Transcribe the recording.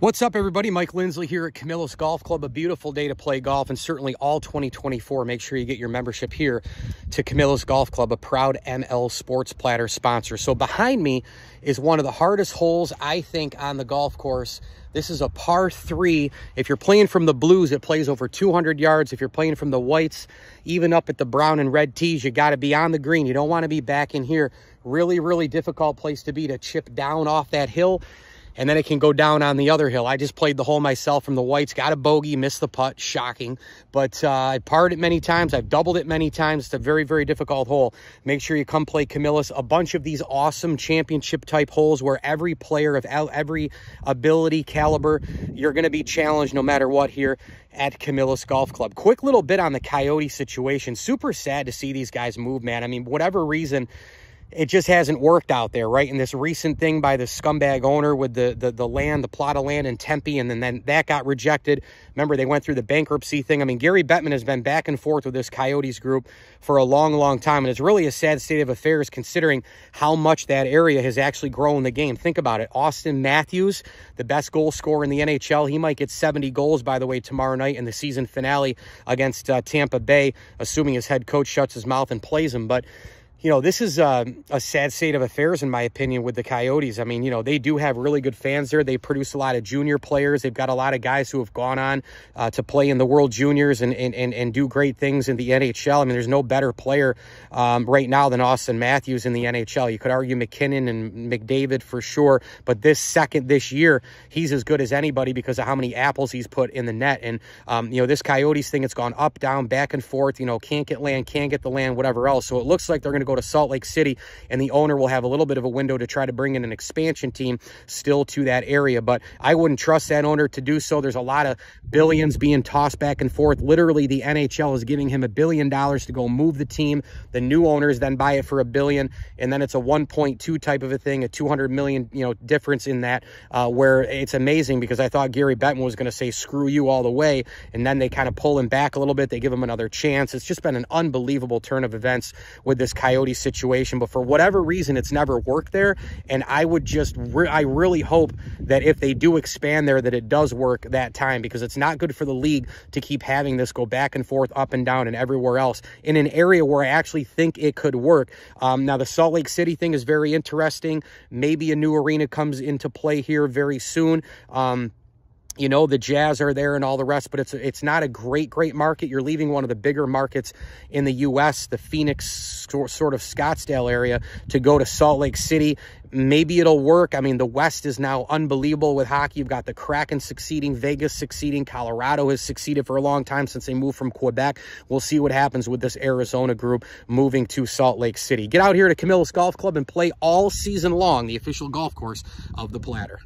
What's up, everybody? Mike Lindsley here at Camillus Golf Club. A beautiful day to play golf and certainly all 2024. Make sure you get your membership here to Camillus Golf Club, a proud ML Sports Platter sponsor. So behind me is one of the hardest holes, I think, on the golf course. This is a par three. If you're playing from the blues, it plays over 200 yards. If you're playing from the whites, even up at the brown and red tees, you got to be on the green. You don't want to be back in here. Really, really difficult place to be to chip down off that hill and then it can go down on the other hill. I just played the hole myself from the whites, got a bogey, missed the putt, shocking. But uh, I parred it many times. I've doubled it many times. It's a very, very difficult hole. Make sure you come play Camillus. A bunch of these awesome championship type holes where every player of every ability caliber, you're going to be challenged no matter what here at Camillus Golf Club. Quick little bit on the Coyote situation. Super sad to see these guys move, man. I mean, whatever reason, it just hasn't worked out there, right? And this recent thing by the scumbag owner with the, the, the land, the plot of land in Tempe, and then, then that got rejected. Remember, they went through the bankruptcy thing. I mean, Gary Bettman has been back and forth with this Coyotes group for a long, long time, and it's really a sad state of affairs considering how much that area has actually grown the game. Think about it. Auston Matthews, the best goal scorer in the NHL, he might get 70 goals, by the way, tomorrow night in the season finale against uh, Tampa Bay, assuming his head coach shuts his mouth and plays him. But you know, this is a, a, sad state of affairs, in my opinion, with the Coyotes. I mean, you know, they do have really good fans there. They produce a lot of junior players. They've got a lot of guys who have gone on uh, to play in the World Juniors and, and, and, and, do great things in the NHL. I mean, there's no better player um, right now than Auston Matthews in the NHL. You could argue MacKinnon and McDavid for sure, but this second, this year, he's as good as anybody because of how many apples he's put in the net. And, um, you know, this Coyotes thing, it's gone up, down, back and forth, you know, can't get land, can't get the land, whatever else. So it looks like they're going to go to Salt Lake City, and the owner will have a little bit of a window to try to bring in an expansion team still to that area. But I wouldn't trust that owner to do so. There's a lot of billions being tossed back and forth. Literally, the NHL is giving him a billion dollars to go move the team. The new owners then buy it for a billion, and then it's a 1.2 type of a thing, a 200 million, you know, difference in that, uh, where it's amazing because I thought Gary Bettman was going to say screw you all the way, and then they kind of pull him back a little bit. They give him another chance. It's just been an unbelievable turn of events with this Coyote situation situation, but for whatever reason, it's never worked there. And I would just, re I really hope that if they do expand there, that it does work that time because it's not good for the league to keep having this go back and forth, up and down, and everywhere else in an area where I actually think it could work. Um, now, the Salt Lake City thing is very interesting. Maybe a new arena comes into play here very soon. Um, you know the jazz are there and all the rest but it's it's not a great great market. You're leaving one of the bigger markets in the us the phoenix sort of scottsdale area to go to salt lake city. Maybe it'll work. I mean the west is now unbelievable with hockey. You've got the kraken succeeding vegas succeeding colorado has succeeded for a long time since they moved from quebec. We'll see what happens with this arizona group moving to salt lake city. Get out here to camillus golf club and play all season long the official golf course of the platter